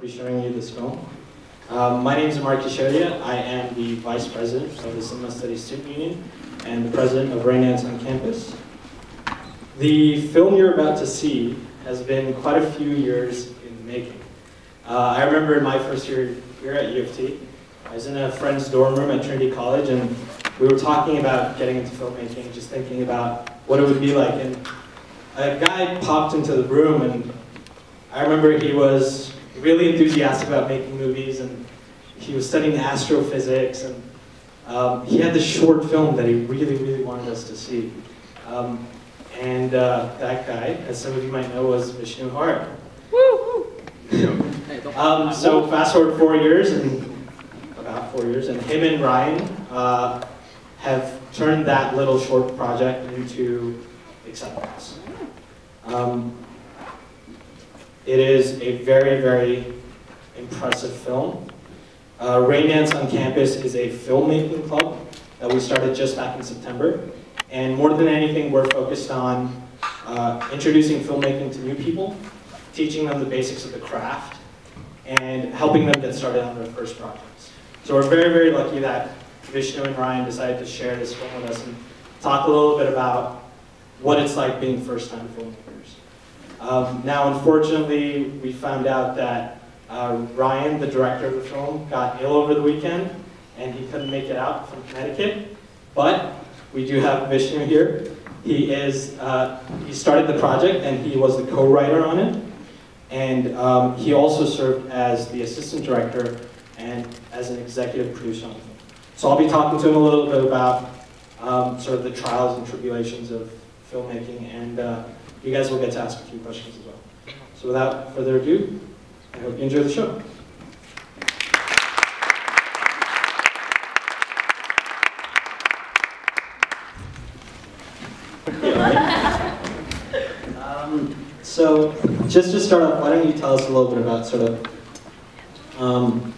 to be showing you this film. Um, my name is Ammar Keshodia. I am the Vice President of the Cinema Studies Student Union and the President of Raindance on Campus. The film you're about to see has been quite a few years in the making. Uh, I remember in my first year here at U of T, I was in a friend's dorm room at Trinity College and we were talking about getting into filmmaking, just thinking about what it would be like. And a guy popped into the room and I remember he was really enthusiastic about making movies and he was studying astrophysics and um, he had this short film that he really, really wanted us to see. Um, and uh, that guy, as some of you might know, was Vishnu Hari. um, so fast forward four years, and about four years, and him and Ryan uh, have turned that little short project into acceptance. Um, it is a very, very impressive film. Uh, Raindance on Campus is a filmmaking club that we started just back in September. And more than anything, we're focused on uh, introducing filmmaking to new people, teaching them the basics of the craft, and helping them get started on their first projects. So we're very, very lucky that Vishnu and Ryan decided to share this film with us and talk a little bit about what it's like being first-time filmmakers. Um, now, unfortunately, we found out that uh, Ryan, the director of the film, got ill over the weekend, and he couldn't make it out from Connecticut, but we do have Vishnu here. He is, uh, he started the project and he was the co-writer on it. And um, he also served as the assistant director and as an executive producer on the film. So I'll be talking to him a little bit about um, sort of the trials and tribulations of filmmaking and uh, you guys will get to ask a few questions as well. So without further ado, I hope you enjoy the show. Um, so, just to start off, why don't you tell us a little bit about sort of um,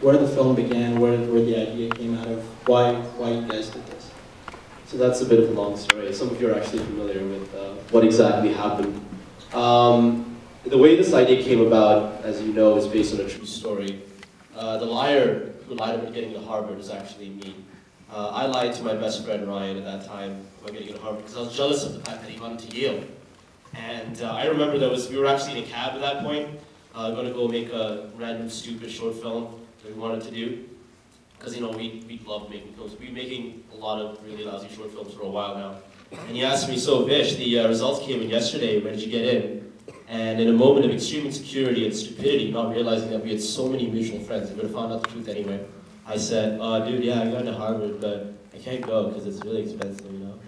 where the film began, where, where the idea came out of, why, why you guys did this? So that's a bit of a long story. Some of you are actually familiar with uh, what exactly happened. Um, the way this idea came about, as you know, is based on a true story. Uh, the liar who lied about getting to Harvard is actually me. Uh, I lied to my best friend Ryan at that time about getting to Harvard because I was jealous of the fact that he got to Yale. And uh, I remember that was we were actually in a cab at that point, uh, going to go make a random stupid short film that we wanted to do. Because you know we we love making films. We've been making a lot of really lousy short films for a while now. And he asked me, so Vish, the uh, results came in yesterday. When did you get in? And in a moment of extreme insecurity and stupidity, not realizing that we had so many mutual friends, we would have found out the truth anyway. I said, uh, dude, yeah, I got into Harvard, but I can't go because it's really expensive, you know?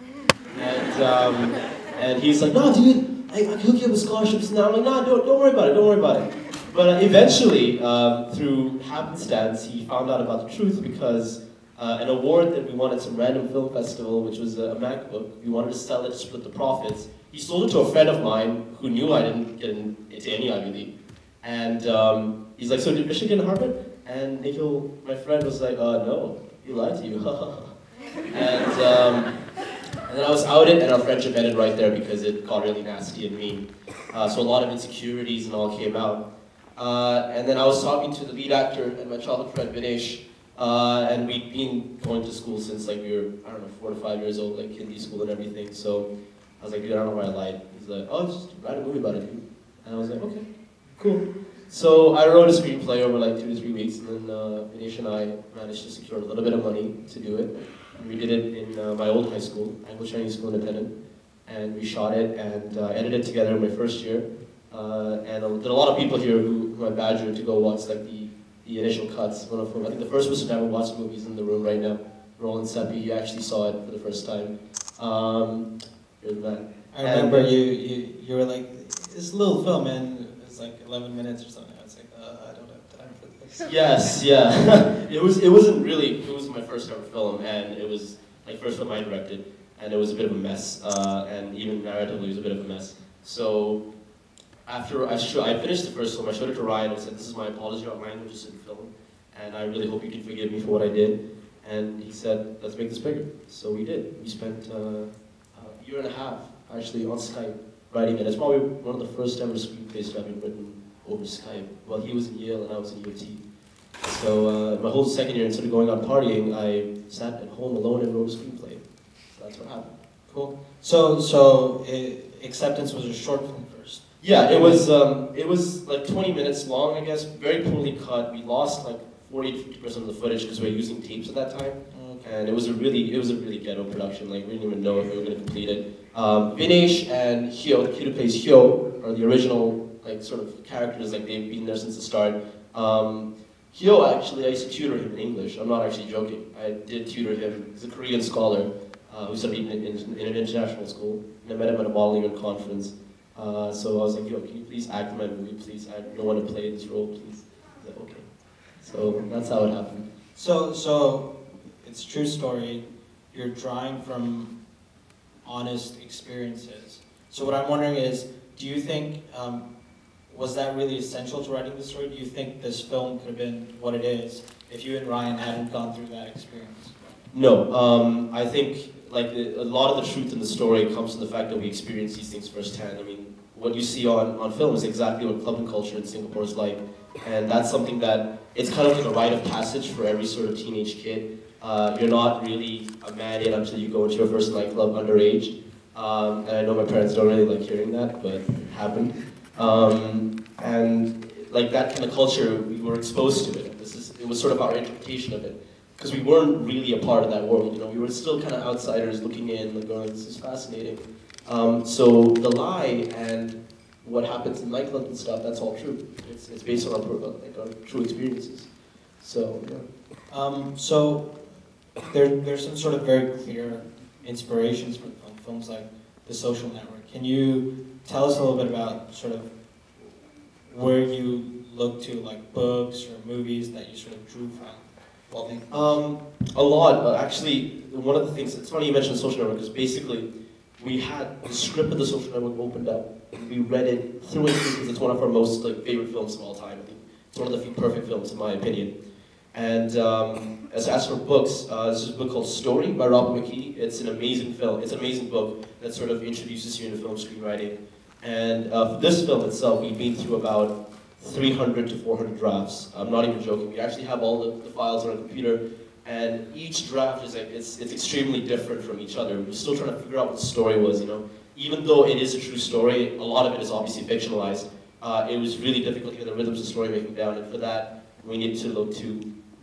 And, um, and he's like, no, dude, I, I can hook you up with scholarships now. I'm like, no, don't, don't worry about it, don't worry about it. But uh, eventually, um, through happenstance, he found out about the truth because uh, an award that we won at some random film festival, which was a, a MacBook, we wanted to sell it to split the profits. He sold it to a friend of mine who knew I didn't get in, into any Ivy League. And um, he's like, so did Michigan Harvard? And Nikhil, my friend, was like, uh, no, he lied to you. and, um, and then I was outed, and our friendship ended right there because it got really nasty and mean. Uh, so a lot of insecurities and all came out. Uh, and then I was talking to the lead actor and my childhood friend Vinesh, uh, and we'd been going to school since like we were, I don't know, four to five years old, like Hindi school and everything. So I was like, dude, I don't know why I lied. He's like, oh, just write a movie about it, dude. And I was like, okay, cool. So I wrote a screenplay over like two to three weeks, and then uh, and I managed to secure a little bit of money to do it. And we did it in uh, my old high school, Anglo Chinese School Independent, and we shot it and uh, edited it together in my first year. Uh, and there are a lot of people here who, who I badgered to go watch like the, the initial cuts. One of them, I think the first person to ever watch the movies in the room right now, Roland Seppi, he actually saw it for the first time. Um, you're the man. I remember you, you, you were like, this little film, and it's like 11 minutes or something. I was like, uh, I don't have time for this. Yes, yeah. it was. It wasn't really. It was my first ever film, and it was like first film I directed, and it was a bit of a mess. Uh, and even narratively, it was a bit of a mess. So after I, sh- I finished the first film, I showed it to Ryan and said, "This is my apology on languages in film, and I really hope you can forgive me for what I did." And he said, "Let's make this bigger." So we did. We spent uh, a year and a half actually on Skype writing it. It's probably one of the first ever screenplays have been written over Skype. Well, he was in Yale and I was in U of T. So uh, my whole second year, instead of going out partying, I sat at home alone and wrote a screenplay. So that's what happened. Cool. So, so acceptance was a short film. Yeah, it was um, it was like 20 minutes long, I guess. Very poorly cut. We lost like 40 50 percent of the footage because we were using tapes at that time, Okay. and it was a really it was a really ghetto production. Like we didn't even know if we were going to complete it. Um, Vinesh and Hyo, the kid who plays Hyo, are the original like sort of characters. Like they've been there since the start. Um, Hyo actually, I used to tutor him in English. I'm not actually joking. I did tutor him. He's a Korean scholar uh, who studied in, in, in an international school. And I met him at a modeling conference. Uh, so I was like, yo, can you please act in my movie, please? I don't want to play this role, please. He's like, okay. So that's how it happened. So, so it's a true story. You're drawing from honest experiences. So what I'm wondering is, do you think um, was that really essential to writing the story? Do you think this film could have been what it is if you and Ryan hadn't gone through that experience? No, um, I think like the, a lot of the truth in the story comes from the fact that we experience these things firsthand. I mean, what you see on, on film is exactly what clubbing culture in Singapore is like, and that's something that it's kind of like a rite of passage for every sort of teenage kid. Uh, you're not really a man yet until you go into your first nightclub underage. Um, and I know my parents don't really like hearing that, but it happened. Um, and like that kind of culture, we were exposed to it. This is, it was sort of our interpretation of it because we weren't really a part of that world. You know, we were still kind of outsiders looking in, like going, "This is fascinating." Um, so the lie and what happens in nightclubs and stuff—that's all true. It's, it's based on our, like our true experiences. So yeah. Um, so there, there's some sort of very clear inspirations for film, films like The Social Network. Can you tell us a little bit about sort of where you look to, like books or movies that you sort of drew from making? Um, a lot, actually, one of the things, it's funny you mentioned social network, because basically, we had the script of the social network opened up, we read it through through, because it's one of our most like, favorite films of all time. It's one of the few perfect films, in my opinion. And um, as, as for books, uh, this is a book called Story by Robert McKee. It's an amazing film. It's an amazing book that sort of introduces you into film screenwriting. And uh, for this film itself, we've been through about 300 to 400 drafts. I'm not even joking. We actually have all the, the files on our computer, and each draft is like it's it's extremely different from each other. We're still trying to figure out what the story was. You know, even though it is a true story, a lot of it is obviously fictionalized. Uh, it was really difficult to get the rhythms of story making down, and for that, we need to look to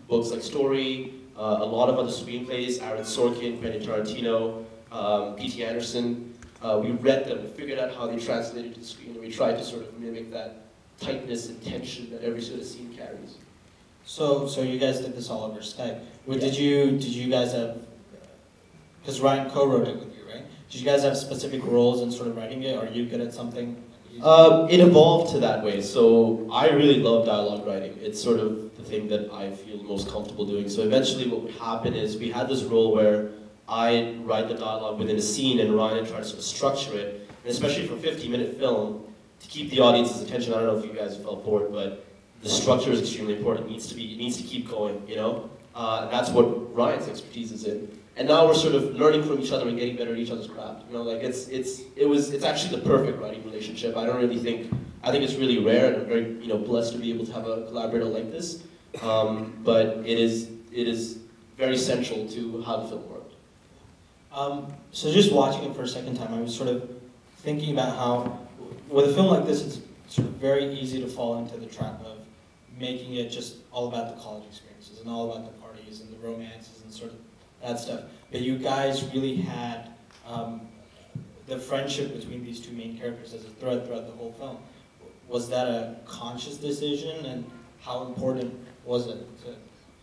books like Story, uh, a lot of other screenplays, Aaron Sorkin, Quentin Tarantino, um, P.T. Anderson. Uh, we read them, figured out how they translated to the screen, and we tried to sort of mimic that tightness and tension that every sort of scene carries. So, so you guys did this all over Skype. Well, Did you, did you guys have, because Ryan co-wrote it with you, right? Did you guys have specific roles in sort of writing it? Are you good at something? Um, it evolved to that way. So I really love dialogue writing. It's sort of the thing that I feel most comfortable doing. So eventually, what would happen is we had this role where I write the dialogue within a scene, and Ryan tries to sort of structure it. And especially for a 50-minute film, to keep the audience's attention. I don't know if you guys felt bored, but the structure is extremely important. It needs to be. It needs to keep going. You know, uh, that's what Ryan's expertise is in. And now we're sort of learning from each other and getting better at each other's craft. You know, like it's it's it was it's actually the perfect writing relationship. I don't really think I think it's really rare, and I'm very you know blessed to be able to have a collaborator like this. Um, but it is it is very central to how the film worked. Um, so just watching it for a second time, I was sort of thinking about how, with a film like this, it's sort of very easy to fall into the trap of making it just all about the college experiences and all about the parties and the romances and sort of that stuff. But you guys really had um, the friendship between these two main characters as a thread throughout the whole film. Was that a conscious decision, and how important was it?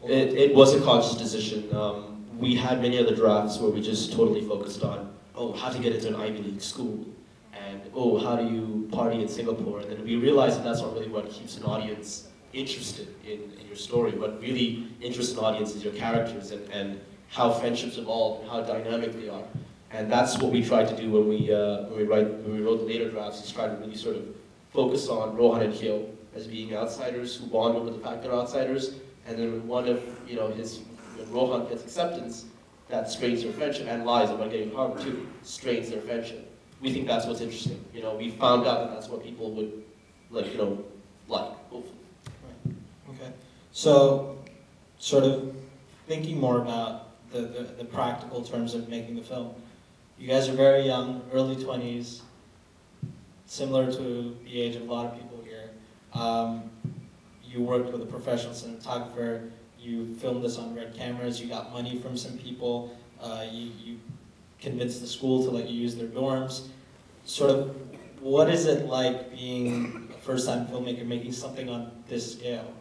It, it was a conscious decision. Um, we had many other drafts where we just totally focused on, oh, how to get into an Ivy League school, and oh, how do you party in Singapore? And then we realized that that's not really what keeps an audience interested in, in your story. What really interests an audience is your characters and, and how friendships evolve and how dynamic they are. And that's what we tried to do when we, uh, when we, write, when we wrote the later drafts, is try to really sort of focus on Rohan and Hyo as being outsiders who bond over the fact they're outsiders, and then when one of, you know, his, when Rohan gets acceptance, that strains their friendship, and lies about getting harmed too, strains their friendship. We think that's what's interesting. You know, we found out that that's what people would, like, you know, like. So, sort of thinking more about the, the, the practical terms of making the film. You guys are very young, early 20s, similar to the age of a lot of people here. Um, you worked with a professional cinematographer, you filmed this on red cameras, you got money from some people, uh, you, you convinced the school to let you use their dorms. Sort of, what is it like being a first-time filmmaker making something on this scale?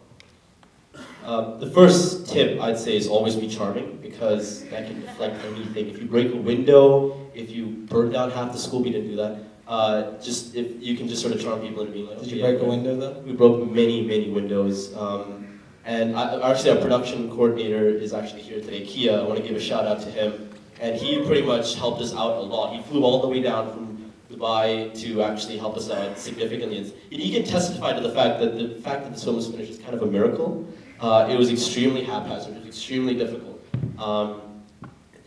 Um, the first tip I'd say is always be charming because that can deflect anything. If you break a window, if you burn down half the school, we didn't do that. Uh, just if you can just sort of charm people into being like, Did you break a window though? We broke many, many windows. Um, and I, actually, our production coordinator is actually here today, Kia. I want to give a shout out to him. And he pretty much helped us out a lot. He flew all the way down from Dubai to actually help us out significantly. And he can testify to the fact that the fact that this film was finished is kind of a miracle. Uh, it was extremely haphazard. It was extremely difficult. Um,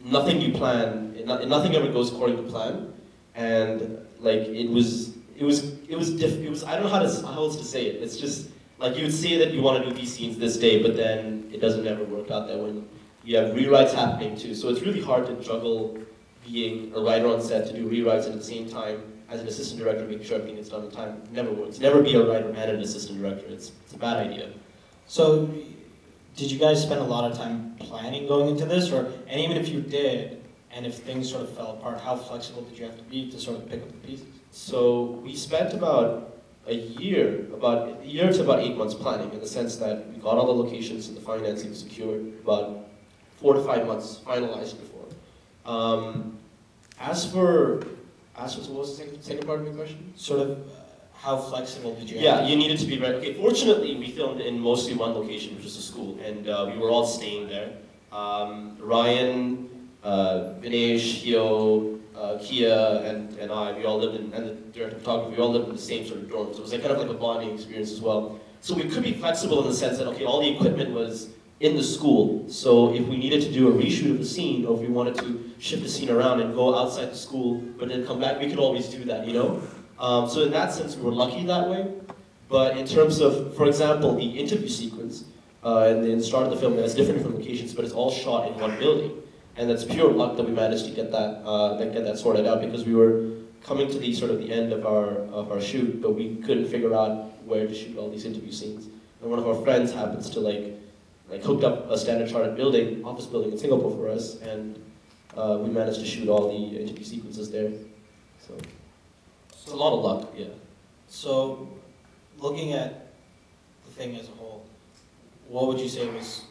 nothing you plan, nothing ever goes according to plan. And like it was, it was, it was, diff- it was. I don't know how to how else to say it. It's just like you would say that you want to do these scenes this day, but then it doesn't ever work out that way. You have rewrites happening too, so it's really hard to juggle being a writer on set to do rewrites at the same time as an assistant director making sure everything gets done on time. Never works. Never be a writer and an assistant director. It's, it's a bad idea. So, did you guys spend a lot of time planning going into this, or and even if you did, and if things sort of fell apart, how flexible did you have to be to sort of pick up the pieces? So we spent about a year, about a year to about eight months planning, in the sense that we got all the locations and the financing secured about four to five months finalized before. Um, as for, as for what was the second, second part of your question? Sort of, uh, how flexible did you? Yeah, you needed to be ready. Okay, fortunately, we filmed in mostly one location, which was a school, and uh, we were all staying there. Um, Ryan, uh, Vinesh, Hyo, uh, Kia, and, and I, we all lived in, and the director of photography, we all lived in the same sort of dorms. So it was like kind of like a bonding experience as well. So we could be flexible in the sense that, okay, all the equipment was in the school. So if we needed to do a reshoot of the scene, or if we wanted to shift the scene around and go outside the school, but then come back, we could always do that, you know? Um, so in that sense, we were lucky that way. But in terms of, for example, the interview sequence, uh, and the start of the film, that's different from locations, but it's all shot in one building. And that's pure luck that we managed to get that, uh, get that sorted out because we were coming to the sort of the end of our, of our shoot, but we couldn't figure out where to shoot all these interview scenes. And one of our friends happens to like, like hooked up a standard chartered building, office building in Singapore for us, and uh, we managed to shoot all the interview sequences there. So it's a lot of luck, yeah. So, looking at the thing as a whole, what would you say was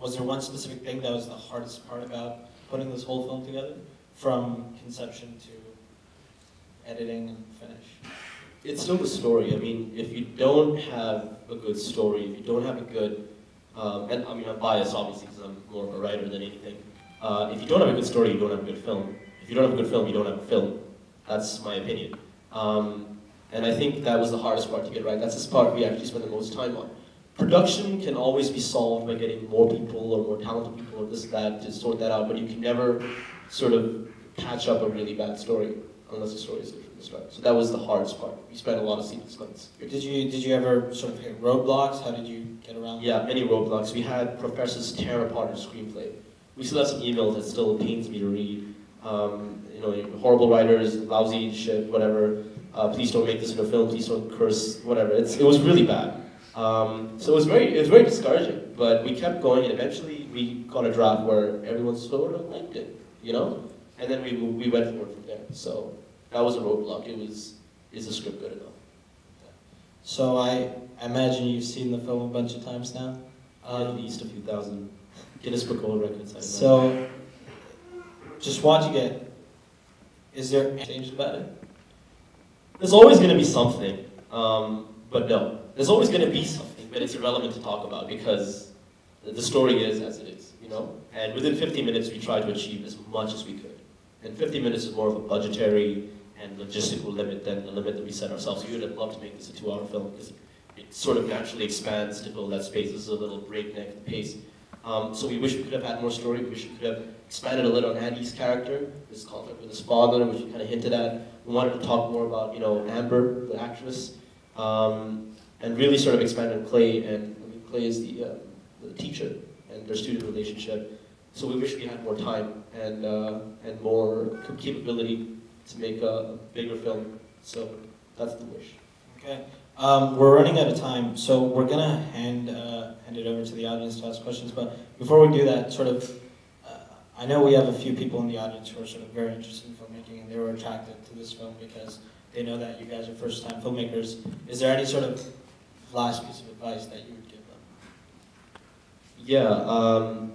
was there one specific thing that was the hardest part about putting this whole film together, from conception to editing and finish? It's still the story. I mean, if you don't have a good story, if you don't have a good, um, and I mean, I'm biased obviously because I'm more of a writer than anything. Uh, if you don't have a good story, you don't have a good film. If you don't have a good film, you don't have a film. That's my opinion. Um, and I think that was the hardest part to get right. That's the part we actually spent the most time on. Production can always be solved by getting more people or more talented people or this, that, to sort that out, but you can never sort of patch up a really bad story unless the story is good from the start. So that was the hardest part. We spent a lot of sequence months. Did you did you ever sort of hit roadblocks? How did you get around? Yeah, many roadblocks. We had professors tear apart our screenplay. We still have some emails that still pains me to read. Um, know, horrible writers, lousy shit, whatever. Uh, please don't make this into a film. Please don't curse, whatever. It's, it was really bad. Um, so it was very it was very discouraging. But we kept going, and eventually we got a draft where everyone sort of liked it, you know. And then we we went forward from there. So that was a roadblock. It was is the script good enough? So I, I imagine you've seen the film a bunch of times now. At least a few thousand Guinness Book of World Records. I. So, just watching it, is there any change about it? There's always going to be something, um, but no. There's always going to be something, but it's irrelevant to talk about because the story is as it is, you know? And within 15 minutes, we try to achieve as much as we could. And 50 minutes is more of a budgetary and logistical limit than the limit that we set ourselves. We would have loved to make this a two-hour film because it sort of naturally expands to fill that space. This is a little breakneck pace. Um, so we wish we could have had more story. We wish we could have expanded a little on Andy's character, his conflict with his father, which we kind of hinted at. We wanted to talk more about, you know, Amber, the actress, um, and really sort of expand on Clay. And I mean, plays the, uh, the teacher and their student relationship. So we wish we had more time and, uh, and more capability to make a, a bigger film. So that's the wish. Okay. Um, we're running out of time, so we're gonna hand uh, hand it over to the audience to ask questions. But before we do that, sort of, uh, I know we have a few people in the audience who are sort of very interested in filmmaking, and they were attracted to this film because they know that you guys are first-time filmmakers. Is there any sort of last piece of advice that you would give them? Yeah, um,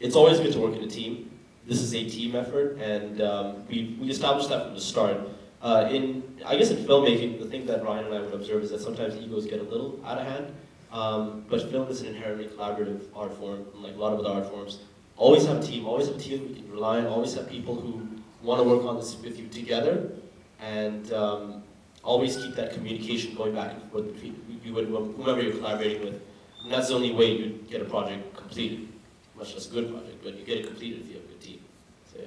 it's always good to work in a team. This is a team effort, and um, we, we established that from the start. Uh, in, I guess in filmmaking, the thing that Ryan and I would observe is that sometimes egos get a little out of hand, um, but film is an inherently collaborative art form, like a lot of other art forms. Always have a team, always have a team we can rely on, always have people who want to work on this with you together, and um, always keep that communication going back and forth between you and whomever you're collaborating with. And that's the only way you get a project completed, much less a good project, but you get it completed if you have a good team. So yeah.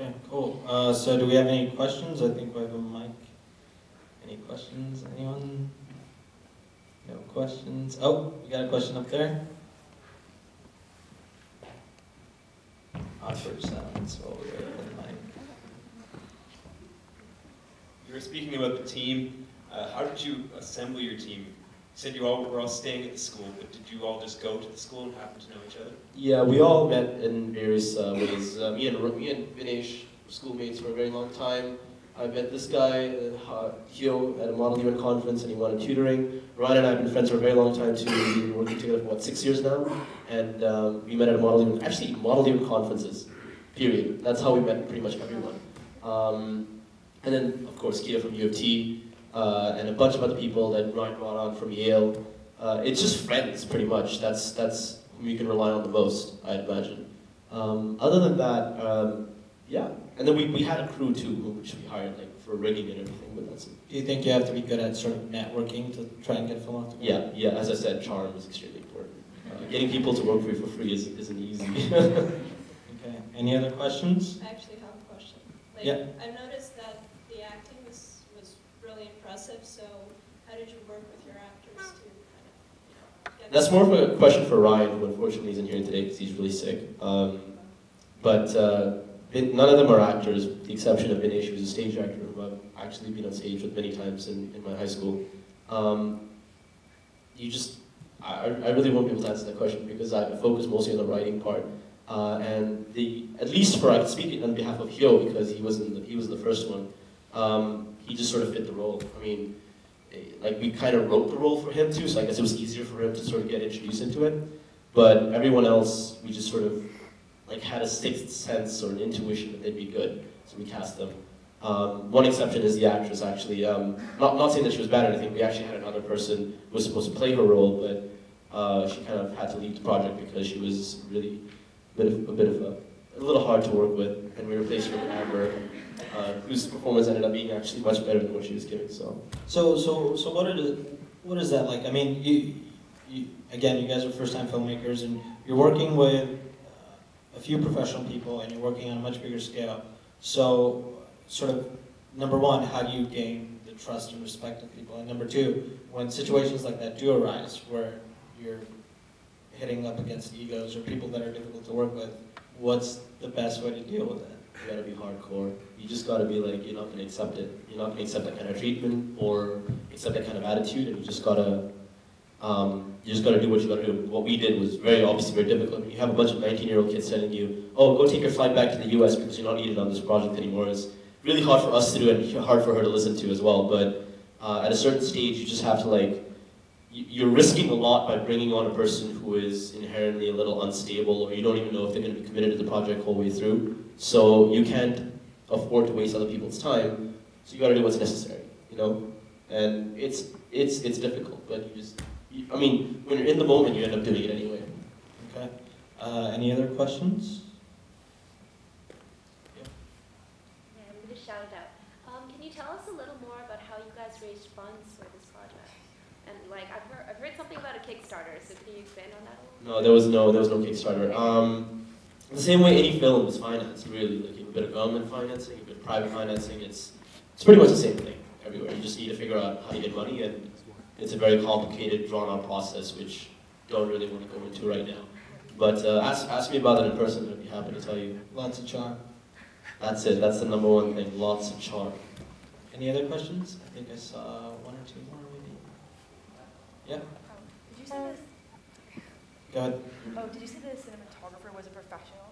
Okay, cool. Uh, so do we have any questions? I think we have a mic. Any questions? Anyone? No questions? Oh, we got a question up there. Awkward silence while we wait for the mic. You were speaking about the team. Uh, how did you assemble your team? Said you all were all staying at the school, but did you all just go to the school and happen to know each other? Yeah, we all met in various uh, ways. Uh, me and me and Vinesh were schoolmates for a very long time. I met this guy, uh, Hyo, at a model event conference, and he wanted tutoring. Ryan and I have been friends for a very long time too. We've been working together for what six years now, and um, we met at a model event, actually model event conferences. Period. That's how we met pretty much everyone. Um, and then of course Kia from U of T, uh, and a bunch of other people that Ryan brought on from Yale. Uh, it's just friends, pretty much. That's that's who you can rely on the most, I'd imagine. Um, other than that, um, yeah. And then we, we had a crew too, which we hired like for rigging and everything. But that's it. Do you think you have to be good at sort of networking to try and get a film off the ground? Yeah, yeah. As I said, charm is extremely important. Uh, getting people to work for you for free is, isn't easy. Okay. Any other questions? I actually have a question. Like, Yeah. I've noticed that the acting was, was really impressive, so how did you work with your actors to kind of, you know, That's more of a question for Ryan, who unfortunately isn't here today because he's really sick. Um, but uh, none of them are actors, with the exception of Vinesh, who's a stage actor who I've actually been on stage with many times in, in my high school. Um, you just, I, I really won't be able to answer that question because I focus mostly on the writing part. Uh, and the, at least for, I can speak on behalf of Hyo because he was in the, he was the first one. Um, he just sort of fit the role. I mean, eh, like we kind of wrote the role for him too, so I guess it was easier for him to sort of get introduced into it. But everyone else, we just sort of like had a sixth sense or an intuition that they'd be good, so we cast them. Um, one exception is the actress actually. Um, not, not saying that she was bad or anything, we actually had another person who was supposed to play her role, but uh, she kind of had to leave the project because she was really a bit of a, bit of a, a little hard to work with, and we replaced her with Amber, uh, whose performance ended up being actually much better than what she was giving. So So, so, so what the, what is that like? I mean, you, you again, you guys are first-time filmmakers, and you're working with uh, a few professional people, and you're working on a much bigger scale. So, sort of, number one, how do you gain the trust and respect of people? And number two, when situations like that do arise, where you're hitting up against egos or people that are difficult to work with, what's the best way to deal with it? You gotta be hardcore. You just gotta be like, you're not gonna accept it. You're not gonna accept that kind of treatment or accept that kind of attitude, and you just gotta, um, you just gotta do what you gotta do. What we did was very obviously very difficult. When you have a bunch of 19-year-old kids telling you, "Oh, go take your flight back to the U.S. because you're not needed on this project anymore," it's really hard for us to do and hard for her to listen to as well. But uh, at a certain stage, you just have to like, you're risking a lot by bringing on a person who is inherently a little unstable, or you don't even know if they're going to be committed to the project whole way through. So you can't afford to waste other people's time. So you got to do what's necessary, you know. And it's it's it's difficult, but you just, you, I mean, when you're in the moment, you end up doing it anyway. Okay. Uh, any other questions? Yeah, I'm going to shout it out. Um, can you tell us a little more about how you guys raised funds for this? And like, I've heard, I've heard something about a Kickstarter, so can you expand on that? No, there was no there was no Kickstarter. Um, the same way any film is financed, really. Like a bit of government financing, a bit of private financing. It's it's pretty much the same thing everywhere. You just need to figure out how to get money, and it's a very complicated, drawn-out process, which don't really want to go into right now. But uh, ask, ask me about it in person, I'd be happy to tell you. Lots of charm. That's it, that's the number one thing, lots of charm. Any other questions? I think I saw one or two more maybe. Yep, Did you say this? go ahead. Oh, did you say the cinematographer was a professional?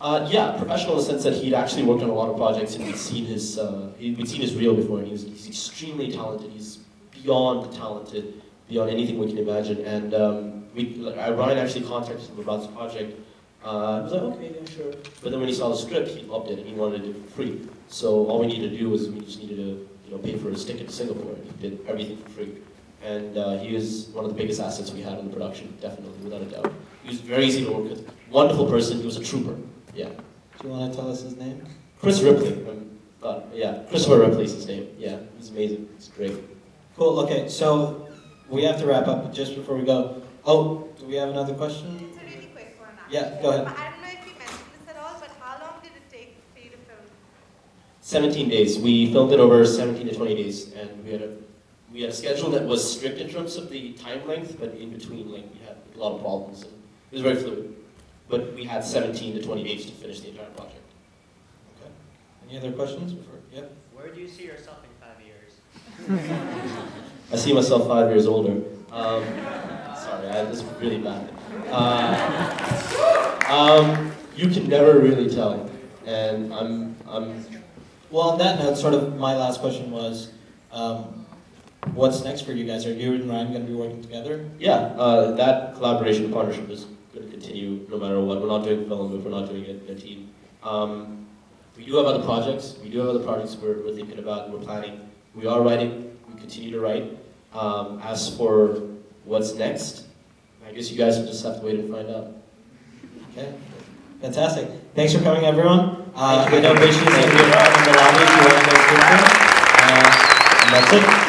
Uh, yeah, professional in the sense that he'd actually worked on a lot of projects and we'd seen his, uh, he- we'd seen his reel before and he's, he's extremely talented. He's beyond talented, beyond anything we can imagine. And um, we, like, I- Ryan actually contacted him about this project. Uh, he was like, okay, yeah, sure. But then when he saw the script, he loved it and he wanted to do it for free. So all we needed to do was we just needed to, you know, pay for his ticket to Singapore and he did everything for free. And uh, he is one of the biggest assets we had in the production, definitely, without a doubt. He was very easy to work with. Wonderful person, he was a trooper. Yeah. Do you want to tell us his name? Chris Ripley. Um, yeah, Christopher Ripley's his name. Yeah, he's amazing. He's great. Cool, okay, so we have to wrap up, but just before we go, oh, do we have another question? It's a really quick one. Yeah, go ahead. I don't know if you mentioned this at all, but how long did it take for you to film? 17 days. We filmed it over 17 to 20 days, and we had a we had a schedule that was strict in terms of the time length, but in between, like we had a lot of problems. And it was very fluid, but we had 17 to 20 days to finish the entire project. Okay. Any other questions before, yep? Where do you see yourself in five years? I see myself five years older. Um, sorry, I, this is really bad. Uh, um, you can never really tell, and I'm I'm Well, on that note, sort of my last question was, um, what's next for you guys? Are you and Ryan going to be working together? Yeah, uh, that collaboration partnership is going to continue no matter what. We're not doing film if we're not doing it in a team. Um, we do have other projects. We do have other projects we're, we're thinking about and we're planning. We are writing. We continue to write. Um, as for what's next, I guess you guys will just have to wait and find out. Okay, fantastic. Thanks for coming, everyone. Uh, I know Vishy's going to be around in the lobby if you want to go through. Uh, and that's it.